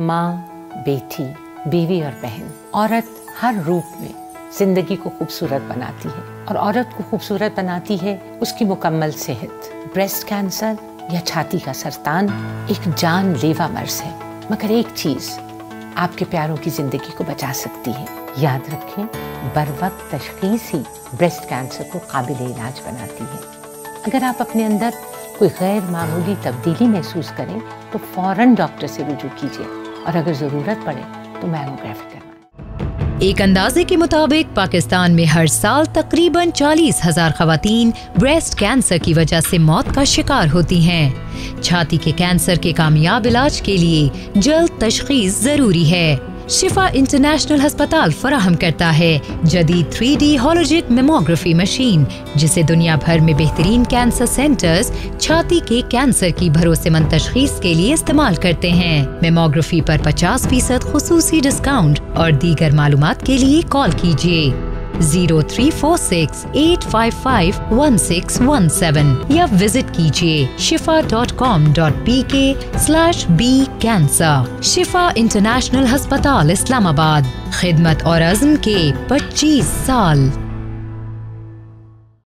माँ, बेटी, बीवी और बहन, औरत हर रूप में ज़िंदगी को खूबसूरत बनाती है। और औरत को खूबसूरत बनाती है उसकी मुकम्मल सेहत। ब्रेस्ट कैंसर या छाती का सरतान एक जानलेवा मर्ज है। मगर एक चीज़ आपके प्यारों की ज़िंदगी को बचा सकती है। याद रखें, बर वक्त तशखीस ही ब्रेस्ट कैंसर को काबिल इलाज बनाती है। अगर आप अपने अंदर कोई गैर मामूली तब्दीली महसूस करें तो फ़ौरन डॉक्टर से रुजू कीजिए। और अगर ज़रूरत पड़े तो मैमोग्राफी एक अंदाजे के मुताबिक पाकिस्तान में हर साल तकरीबन चालीस हज़ार खातन ब्रेस्ट कैंसर की वजह से मौत का शिकार होती हैं। छाती के कैंसर के कामयाब इलाज के लिए जल्द तशखीस ज़रूरी है शिफा इंटरनेशनल अस्पताल फराहम करता है। जदीद three D Hologic mammography machine, जिसे दुनिया भर में बेहतरीन कैंसर सेंटर्स, छाती के कैंसर की भरोसेमंद तशखीस के लिए इस्तेमाल करते हैं। मेमोग्राफी पर 50 फ़ीसद खसूसी डिस्काउंट और दीगर मालूम के लिए कॉल कीजिए। Zero three four six eight five five one six one seven या विज़िट कीजिए Shifa dot com dot P K slash B cancer Shifa international अस्पताल इस्लामाबाद खिदमत और अज़म के 25 साल।